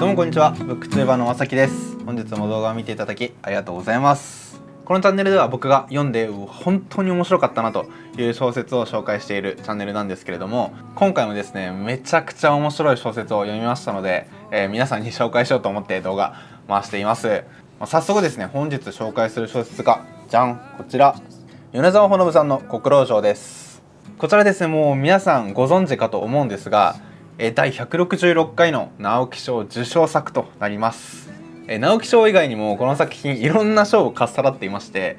どうもこんにちは。ブックチューバーのまさきです。本日も動画を見ていただきありがとうございます。このチャンネルでは僕が読んで本当に面白かったなという小説を紹介しているチャンネルなんですけれども今回もですねめちゃくちゃ面白い小説を読みましたので、えー、皆さんに紹介しようと思って動画回しています。ま早速ですね本日紹介する小説がじゃんこちら。米沢ほのぶさんの国老城です。こちらですねもう皆さんご存知かと思うんですが第166回の直木賞受賞作となります。直木賞以外にもこの作品いろんな賞をかっさらっていまして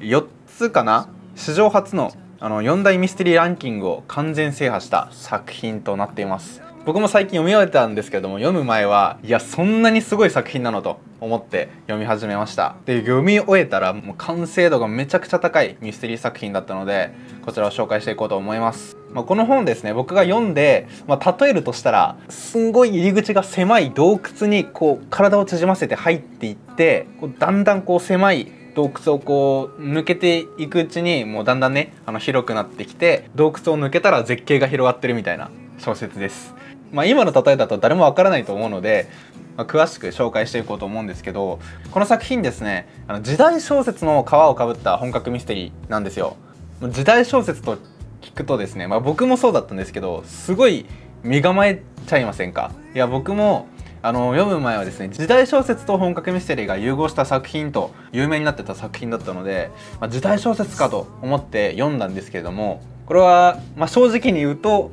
4つかな？史上初のあの4大ミステリーランキングを完全制覇した作品となっています。僕も最近読み終えたんですけども読む前はいやそんなにすごい作品なのと思って読み始めました。で読み終えたらもう完成度がめちゃくちゃ高いミステリー作品だったのでこちらを紹介していこうと思います、まあ、この本ですね僕が読んで、まあ、例えるとしたらすんごい入り口が狭い洞窟にこう体を縮ませて入っていってこうだんだんこう狭い洞窟をこう抜けていくうちにもうだんだんねあの広くなってきて洞窟を抜けたら絶景が広がってるみたいな小説です。まあ、今の例えだと誰もわからないと思うので、まあ、詳しく紹介していこうと思うんですけどこの作品ですねあの時代小説の皮をかぶった本格ミステリーなんですよ。時代小説と聞くとですね、まあ、僕もそうだったんですけどすごい身構えちゃいませんか？いや僕もあの読む前はですね時代小説と本格ミステリーが融合した作品と有名になってた作品だったので、まあ、時代小説かと思って読んだんですけれどもこれは、まあ、正直に言うと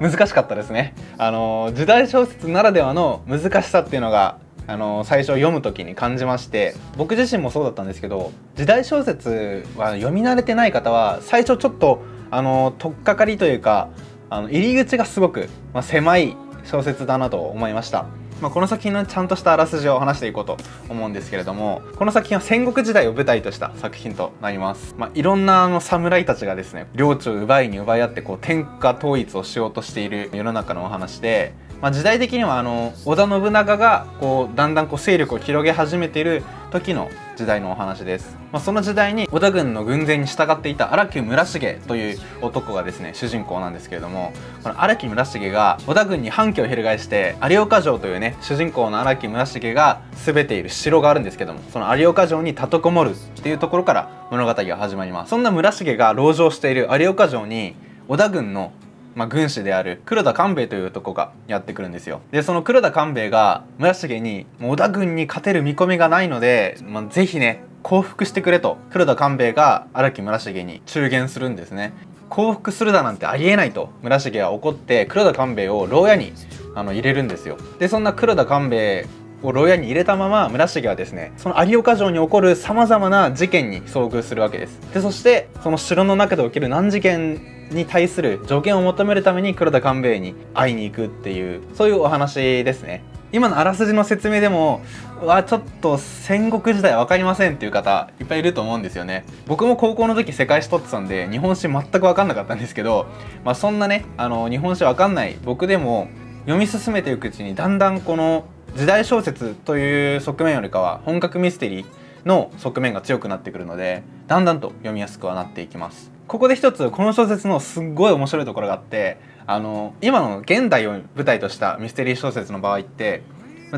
難しかったですねあの時代小説ならではの難しさっていうのがあの最初読む時に感じまして僕自身もそうだったんですけど時代小説は読み慣れてない方は最初ちょっとあの取っかかりというかあの入り口がすごく、まあ、狭い小説だなと思いました。まあ、この作品のちゃんとしたあらすじを話していこうと思うんですけれどもこの作品は戦国時代を舞台とした作品となります、まあ、いろんなあの侍たちがですね領地を奪いに奪い合ってこう天下統一をしようとしている世の中のお話でまあ、時代的にはあの織田信長がこうだんだんこう勢力を広げ始めている時の時代のお話です、まあ、その時代に織田軍の軍勢に従っていた荒木村重という男がですね主人公なんですけれどもこの荒木村重が織田軍に反旗を翻して有岡城というね主人公の荒木村重が全ている城があるんですけどもその有岡城に立てこもるっていうところから物語が始まります。そんな村重が籠城している有岡城に織田軍のまあ、軍師である黒田官兵衛という男がやってくるんですよ。でその黒田官兵衛が村重に織田軍に勝てる見込みがないので、まあ、ぜひね降伏してくれと黒田官兵衛が荒木村重に中言するんですね。降伏するだなんてありえないと村重は怒って黒田官兵衛を牢屋にあの入れるんですよ。でそんな黒田官兵衛を牢屋に入れたまま村重はですねその有岡城に起こるさまざまな事件に遭遇するわけです。でそしてその城の中で起きる難事件に対する助言を求めるために黒田官兵衛に会いに行くっていうそういうお話ですね。今のあらすじの説明でもわちょっと戦国時代分かりませんっていう方いっぱいいると思うんですよね。僕も高校の時世界史取ってたんで日本史全く分かんなかったんですけど、まあ、そんなねあの日本史分かんない僕でも読み進めていくうちにだんだんこの時代小説という側面よりかは本格ミステリーの側面が強くなってくるのでだんだんと読みやすくはなっていきます。ここで一つこの小説のすっごい面白いところがあってあの今の現代を舞台としたミステリー小説の場合って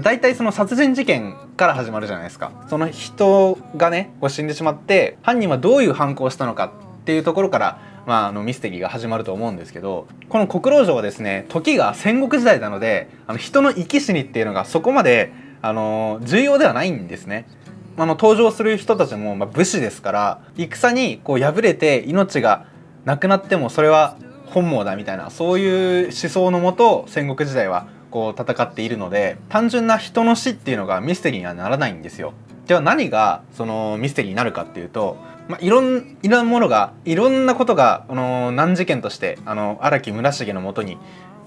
大体その殺人事件から始まるじゃないですか。その人がねこう死んでしまって犯人はどういう犯行をしたのかっていうところからまあ、あのミステリーが始まると思うんですけどこの国老城はですね時が戦国時代なのであの人の生き死にっていうのがそこまであの重要ではないんですねあの登場する人たちもま武士ですから戦にこう敗れて命がなくなってもそれは本望だみたいなそういう思想のもと戦国時代はこう戦っているので単純な人の死っていうのがミステリーにはならないんですよ。では何がそのミステリーになるかっていうと、まあ、いろんいろんなものがいろんなことがあの難事件として荒木村重のもとに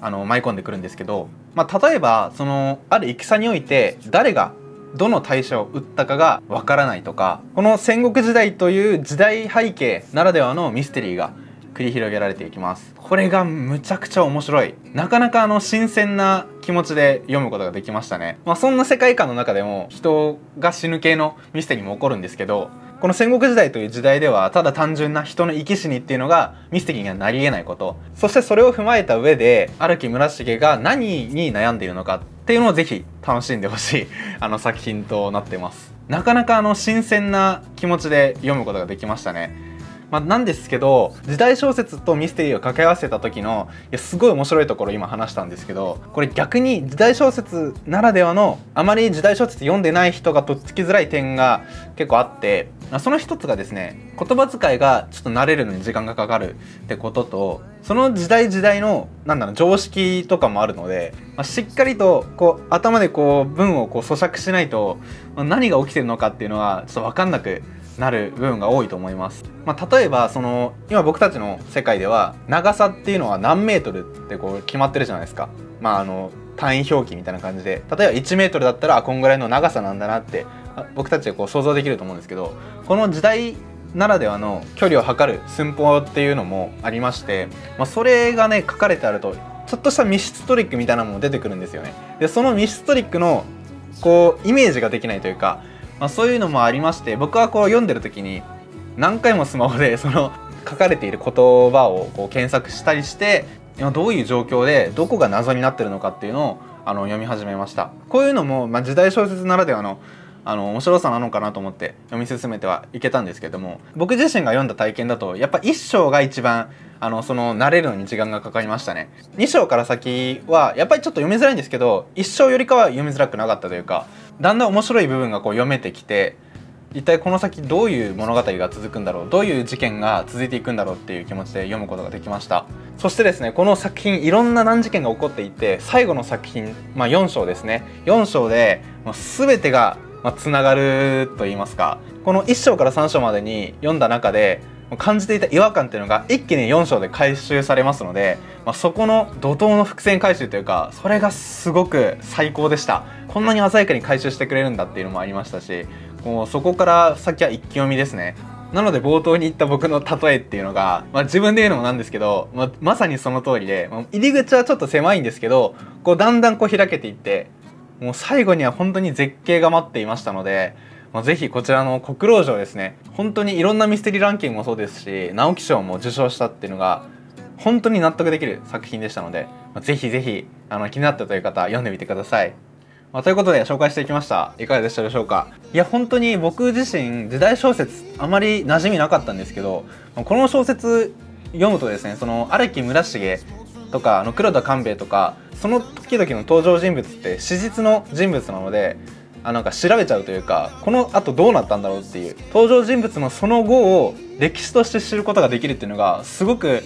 あの舞い込んでくるんですけど、まあ、例えばそのある戦において誰がどの大社を打ったかがわからないとかこの戦国時代という時代背景ならではのミステリーが繰り広げられていきます。これがむちゃくちゃ面白い。なかなかあの新鮮な気持ちで読むことができましたね。まあそんな世界観の中でも人が死ぬ系のミステリーも起こるんですけどこの戦国時代という時代ではただ単純な人の生き死にっていうのがミステリーにはなり得ないこと。そしてそれを踏まえた上で荒木村重が何に悩んでいるのかっていうのをぜひ楽しんでほしい あの作品となってます。なかなかあの新鮮な気持ちで読むことができましたね。まあ、なんですけど時代小説とミステリーを掛け合わせた時のいやすごい面白いところ今話したんですけどこれ逆に時代小説ならではのあまり時代小説読んでない人がとっつきづらい点が結構あってその一つがですね言葉遣いがちょっと慣れるのに時間がかかるってこととその時代時代のなんだろう常識とかもあるので、まあ、しっかりとこう頭でこう文をこう咀嚼しないと何が起きてるのかっていうのはちょっと分かんなくなる部分が多いと思います。まあ、例えばその今僕たちの世界では長さっていうのは何メートルってこう決まってるじゃないですか。まああの単位表記みたいな感じで例えば1メートルだったらこんぐらいの長さなんだなって僕たちでこう想像できると思うんですけどこの時代ならではの距離を測る寸法っていうのもありまして、まあ、それがね書かれてあるとちょっとした密室トリックみたいなのも出てくるんですよね。でその密室トリックのこうイメージができないというかまあ、そういうのもありまして僕はこう読んでる時に何回もスマホで その書かれている言葉をこう検索したりして今どういう状況でどこが謎になってるのかっていうのをあの読み始めました。こういうのも、まあ、時代小説ならではのあの面白さなのかなと思って読み進めてはいけたんですけども僕自身が読んだ体験だとやっぱ1章が一番あのその慣れるのに時間がかかりましたね。2章から先はやっぱりちょっと読みづらいんですけど1章よりかは読みづらくなかったというかだんだん面白い部分がこう読めてきて一体この先どういう物語が続くんだろうどういう事件が続いていくんだろうっていう気持ちで読むことができました。そしてですねこの作品いろんな難事件が起こっていて最後の作品、まあ、4章ですね。4章でもう全てがつながると言いますか。この1章から3章までに読んだ中で感じていた違和感っていうのが一気に4章で回収されますので、まあ、そこの怒涛の伏線回収というかそれがすごく最高でした。こんなに鮮やかに回収してくれるんだっていうのもありましたしもうそこから先は一気読みですね。なので冒頭に言った僕の例えっていうのが、まあ、自分で言うのもなんですけど、まあ、まさにその通りで、まあ、入り口はちょっと狭いんですけどこうだんだんこう開けていってもう最後には本当に絶景が待っていましたのでまあ、ぜひこちらの国老城ですね。本当にいろんなミステリーランキングもそうですし直木賞も受賞したっていうのが本当に納得できる作品でしたので、まあ、ぜひぜひあの気になったという方読んでみてください。まあ、ということで紹介していきました。いかがでしたでしょうか？いや本当に僕自身時代小説あまり馴染みなかったんですけどこの小説読むとですねその荒木村重とかあの黒田官兵衛とかその時々の登場人物って史実の人物なのであなんか調べちゃうというかこのあとどうなったんだろうっていう登場人物のその後を歴史として知ることができるっていうのがすごく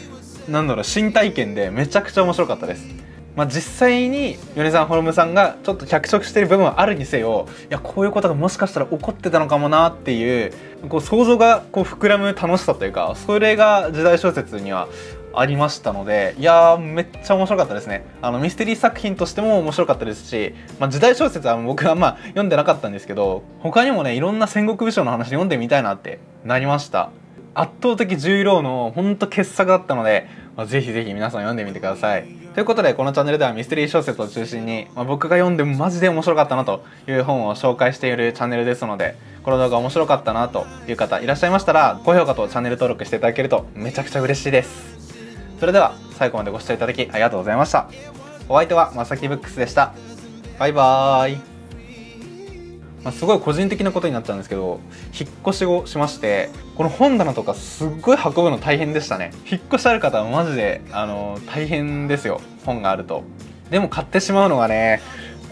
なんだろう新体験でめちゃくちゃ面白かったです。まあ、実際に米沢ホルムさんがちょっと脚色してる部分はあるにせよいやこういうことがもしかしたら起こってたのかもなっていうこう想像がこう膨らむ楽しさというかそれが時代小説にはありましたのでいやめっちゃ面白かったですね。あのミステリー作品としても面白かったですし、まあ、時代小説は僕はまあ読んでなかったんですけど他にもねいろんな戦国武将の話読んでみたいなってなりました。圧倒的重郎のほんと傑作だったので、まあ、ぜひぜひ皆さん読んでみてください。ということでこのチャンネルではミステリー小説を中心に、まあ、僕が読んでマジで面白かったなという本を紹介しているチャンネルですのでこの動画面白かったなという方いらっしゃいましたら高評価とチャンネル登録していただけるとめちゃくちゃ嬉しいです。それでは最後までご視聴いただきありがとうございました。お相手はまさきブックスでした。バイバーイ。まあ、すごい個人的なことになっちゃうんですけど引っ越しをしましてこの本棚とかすっごい運ぶの大変でしたね。引っ越しある方はマジであの大変ですよ。本があると。でも買ってしまうのがね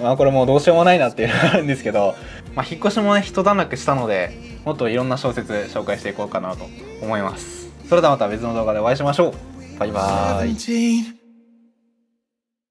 まあこれもうどうしようもないなっていうのがあるんですけど、まあ、引っ越しもね一段落したのでもっといろんな小説紹介していこうかなと思います。それではまた別の動画でお会いしましょう。バイバーイ。